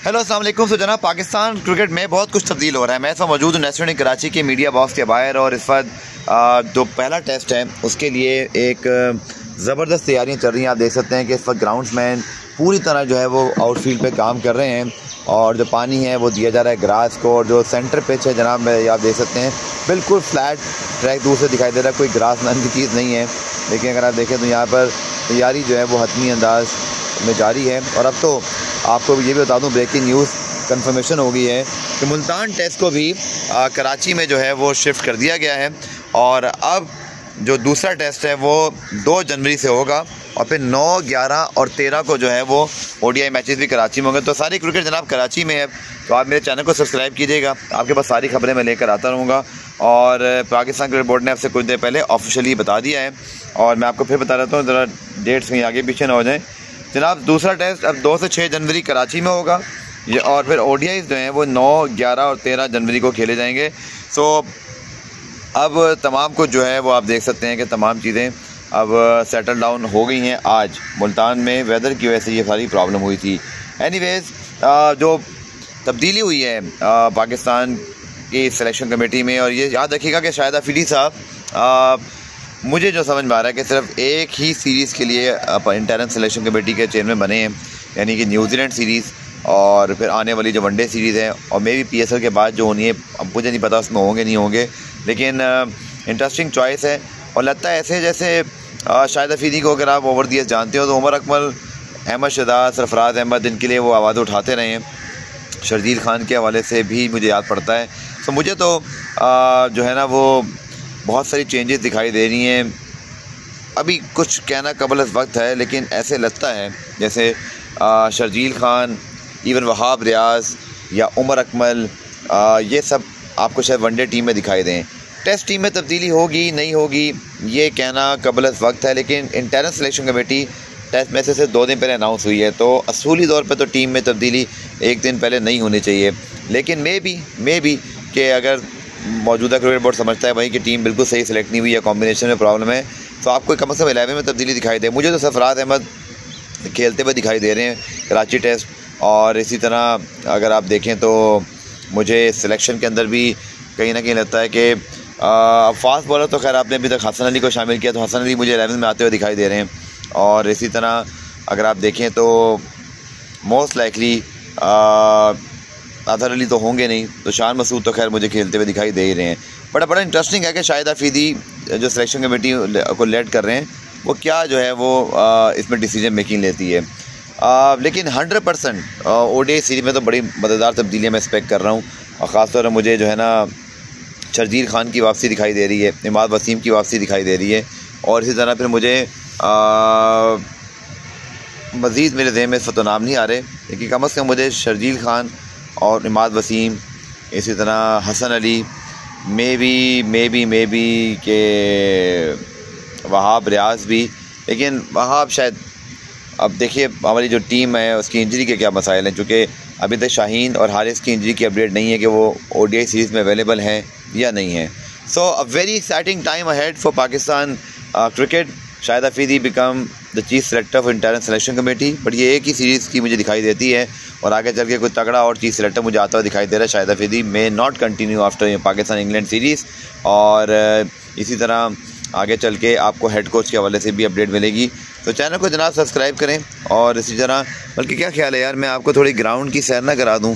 Hello अस्सलाम सो जना Pakistan cricket में बहुत कुछ तब्दील हो रहा है। मैं ऐसा मौजूद हूँ नेशनल कराची के मीडिया बॉक्स के बाहर और इस वक्त जो पहला टेस्ट है, उसके लिए एक ज़बरदस्त तैयारियाँ चल रही हैं। आप देख सकते हैं कि इस वक्त ग्राउंड्समैन पूरी तरह जो है वो आउटफील्ड पे काम कर रहे हैं और जो पानी है वो दिया जा रहा है ग्रास को और जो सेंटर पिच है जनाब आप देख सकते हैं, बिल्कुल फ्लैट ट्रैक दूर से दिखाई दे रहा है। कोई ग्रास नाम की चीज़ नहीं है। लेकिन अगर आप देखें तो यहाँ पर तैयारी जो है वो हतमी अंदाज में जारी है। और अब तो आपको ये भी बता दूँ ब्रेकिंग न्यूज़ कंफर्मेशन हो गई है कि मुल्तान टेस्ट को भी आ, कराची में जो है वो शिफ्ट कर दिया गया है। और अब जो दूसरा टेस्ट है वो दो जनवरी से होगा और फिर नौ ग्यारह और तेरह को जो है वो ओडीआई मैचेस भी कराची में होंगे। तो सारी क्रिकेट जनाब कराची में है तो आप मेरे चैनल को सब्सक्राइब कीजिएगा। आपके पास सारी खबरें मैं लेकर आता रहूँगा। और पाकिस्तान क्रिकेट बोर्ड ने आपसे कुछ देर पहले ऑफिशियली बता दिया है। और मैं आपको फिर बता देता हूँ ज़रा डेट्स कहीं आगे पीछे ना हो जाए। जनाब, दूसरा टेस्ट अब दो से छः जनवरी कराची में होगा। ये और फिर ओ जो हैं, वो नौ, ग्यारह और तेरह जनवरी को खेले जाएँगे। सो अब तमाम कुछ जो है, वो आप देख सकते हैं कि तमाम चीज़ें अब सेटल डाउन हो गई हैं आज। मुल्तान में वेदर की वजह से ये सारी प्रॉब्लम हुई थी। एनीवेज जो तब्दीली हुई है पाकिस्तान की सिलेक्शन कमेटी में, और ये याद रखिएगा कि शायद अफीली साहब मुझे जो समझ में आ रहा है कि सिर्फ़ एक ही सीरीज़ के लिए इंटरनल सिलेक्शन कमेटी के चेयरमैन बने हैं यानी कि न्यूजीलैंड सीरीज़ और फिर आने वाली जो वनडे सीरीज़ है और मे भी पी के बाद जो होनी है अब मुझे नहीं पता उसमें होंगे नहीं होंगे लेकिन इंटरेस्टिंग चॉइस है। और लगता है ऐसे जैसे शायद अफीदी को अगर आप ओवर दियस जानते हो तो उमर अकमल अहमद शदाद सरफराज अहमद इनके लिए वो आवाज़ उठाते रहे हैं। शर्जील खान के हवाले से भी मुझे याद पड़ता है। तो मुझे तो आ, जो है ना वो बहुत सारी चेंजेस दिखाई दे रही हैं। अभी कुछ कहना कबल वक्त है, लेकिन ऐसे लगता है, जैसे शर्जील खान इवन वहाब रियाज या उमर अकमल ये सब आपको शायद वनडे टीम में दिखाई दें। टेस्ट टीम में तब्दीली होगी, नहीं होगी, ये कहना कबल वक्त है, लेकिन internal selection committee test message से दो दिन पहले अनाउंस हुई है तो असूली तौर पर तो टीम में तब्दीली एक दिन पहले नहीं होनी चाहिए। लेकिन मे भी मे भी कि अगर मौजूदा क्रिकेट बोर्ड समझता है भाई कि टीम बिल्कुल सही सेलेक्ट नहीं हुई है कॉम्बिनेशन में प्रॉब्लम है। तो आपको कम अज़ कम एलेवन में तब्दीली दिखाई दे। मुझे तो सफरात अहमद खेलते हुए दिखाई दे रहे हैं, कराची टेस्ट और इसी तरह अगर आप देखें तो मुझे सिलेक्शन के अंदर भी कहीं ना कहीं लगता है कि फास्ट बॉलर तो खैर आपने अभी तक हसन अली को शामिल किया तो हसन अली मुझे एलेवन में आते हुए दिखाई दे रहे हैं। और इसी तरह अगर आप देखें तो मोस्ट लाइकली अजहर अली तो होंगे नहीं। तो शान मसूद तो खैर मुझे खेलते हुए दिखाई दे ही रहे हैं। बड़ा बड़ा इंटरेस्टिंग है कि शायद अफीदी जो सिलेक्शन कमेटी को लेड कर रहे हैं वो क्या जो है वो इसमें डिसीज़न मेकिंग लेती है। आ, लेकिन हंड्रेड परसेंट ओ सीरीज़ में तो बड़ी मददगार तब्दीलियाँ मैं एक्सपेक्ट कर रहा हूँ। और ख़ासतौर पर मुझे जो है ना शर्जीर खान की वापसी दिखाई दे रही है इमाद वसीम की वापसी दिखाई दे रही है। और इसी तरह फिर मुझे मज़ीद मेरे जहन में इस तो नाम नहीं आ रहे लेकिन कम अज़ कम मुझे शर्जील खान और इमाद वसीम, इसी तरह Hasan Ali, may be may be may be के वहाब, रियाज भी। लेकिन वहाब शायद, अब देखिए, हमारी जो टीम है, उसकी इंजरी के क्या मसाइल हैं? चूँकि अभी तक शाहीन और हारिस की इंजरी की अपडेट नहीं है कि वो ODI सीरीज़ में अवेलेबल हैं या नहीं है। So a very exciting time ahead for Pakistan cricket शायद Afridi become the chief selector of internal selection committee but ये एक ही सीरीज़ की मुझे दिखाई देती है और आगे चल के कोई तगड़ा और चीफ सेलेक्टर मुझे आता हुआ दिखाई दे रहा है। शायद Afridi may not continue after Pakistan England series और इसी तरह आगे चल के आपको हेड कोच के हवाले से भी अपडेट मिलेगी। तो चैनल को जनाब सब्सक्राइब करें और इसी तरह, बल्कि क्या ख्याल है यार, मैं आपको थोड़ी ग्राउंड की सैर ना करा दूँ।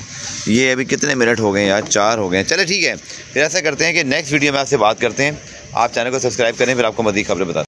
ये अभी कितने मिनट हो गए यार, चार हो गए चले ठीक है, फिर ऐसा करते हैं कि नेक्स्ट वीडियो में आपसे बात करते हैं। आप चैनल को सब्सक्राइब करें, फिर आपको मज़ीद खबरें बता